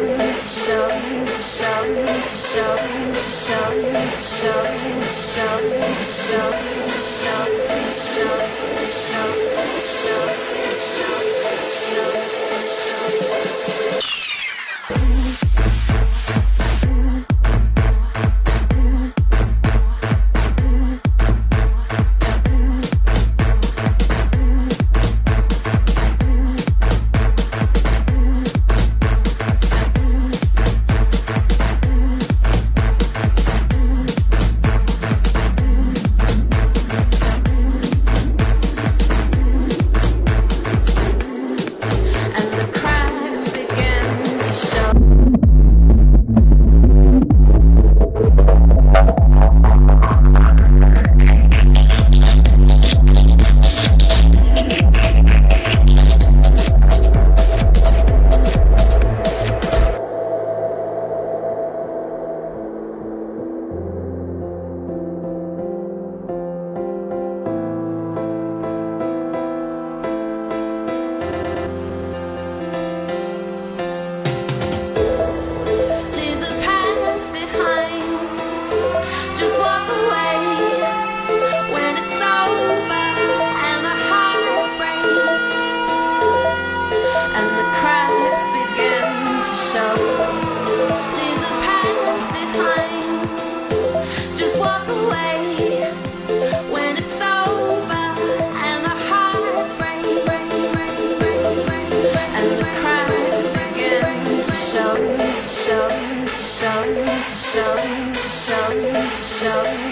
show, show, show, show, show. show.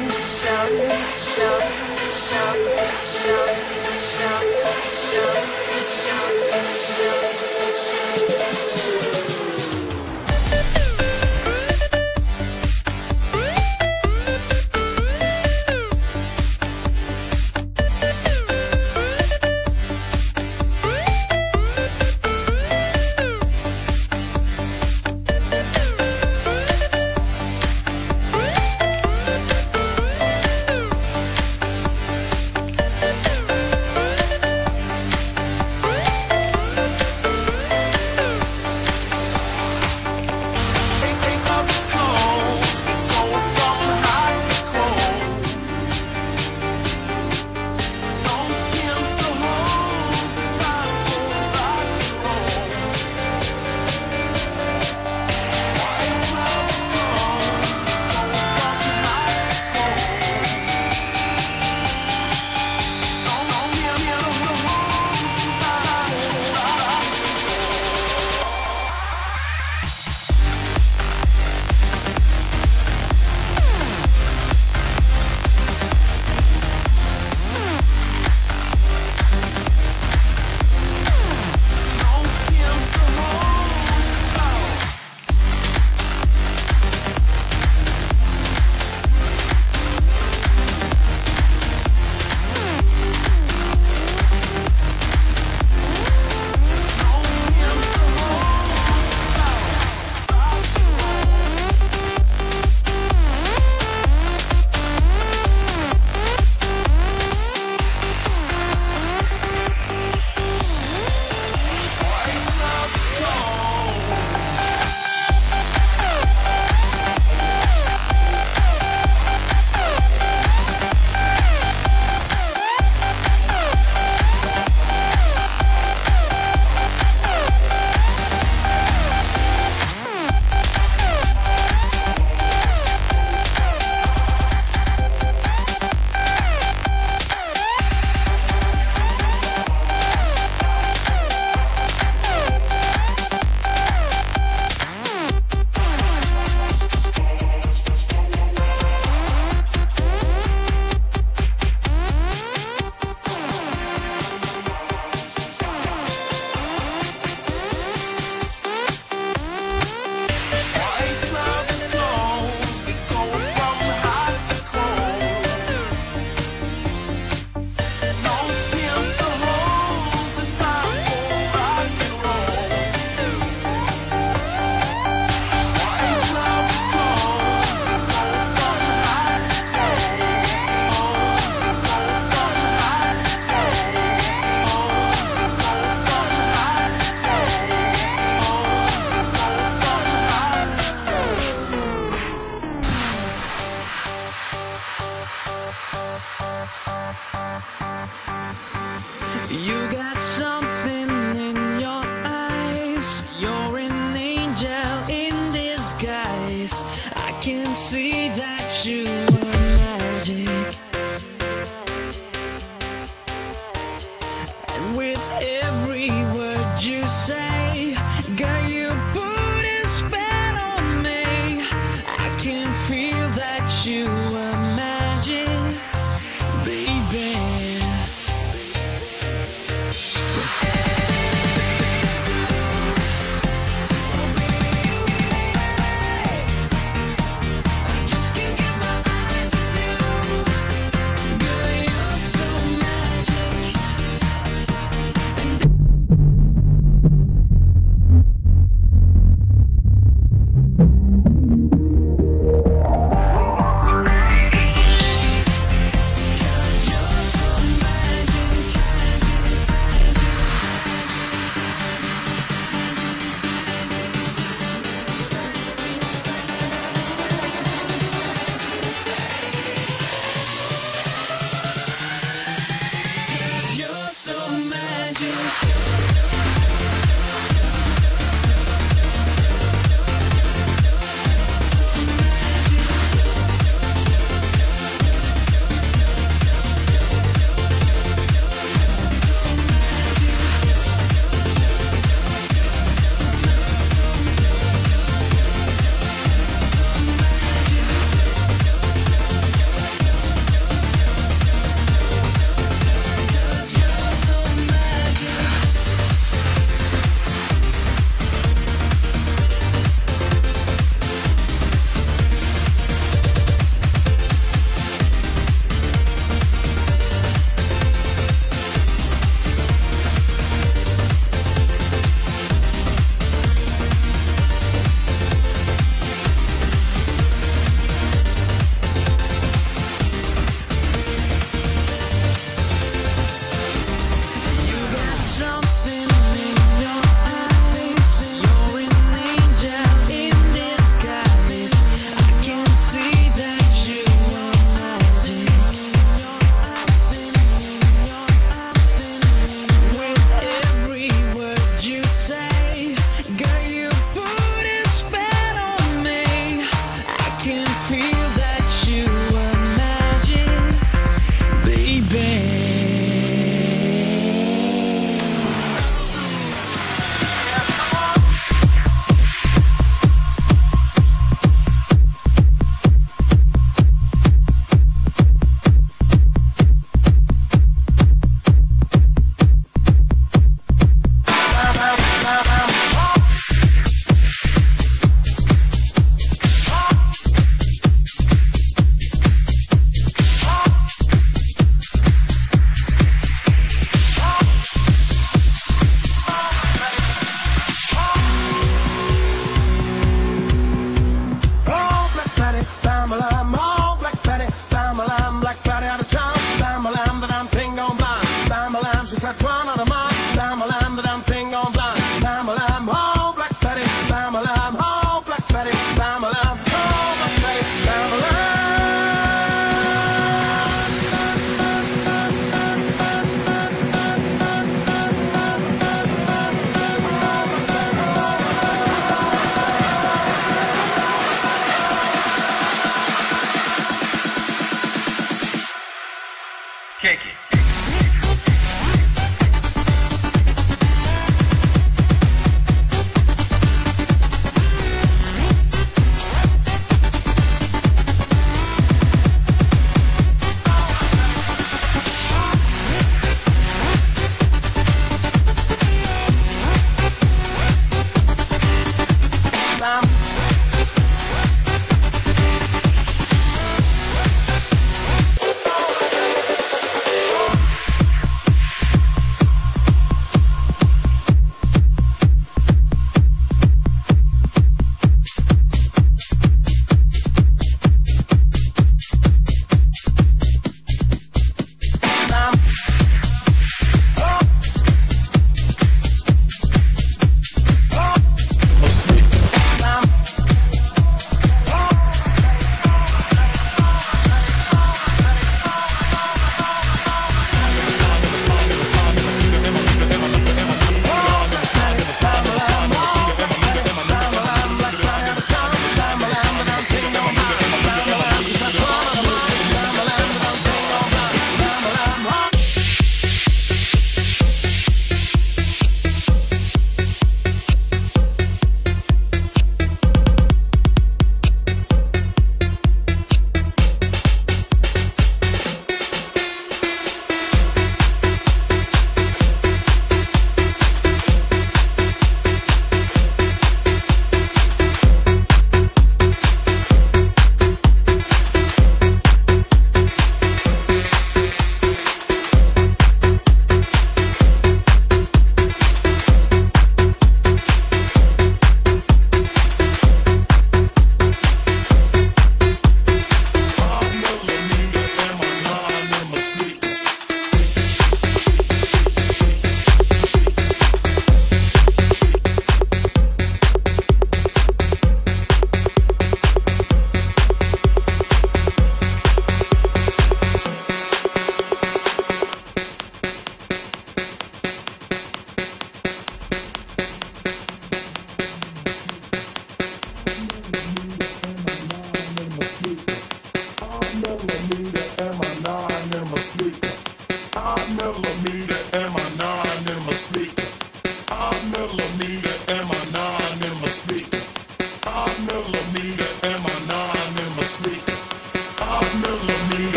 And